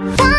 Bye.